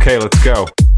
Okay, let's go.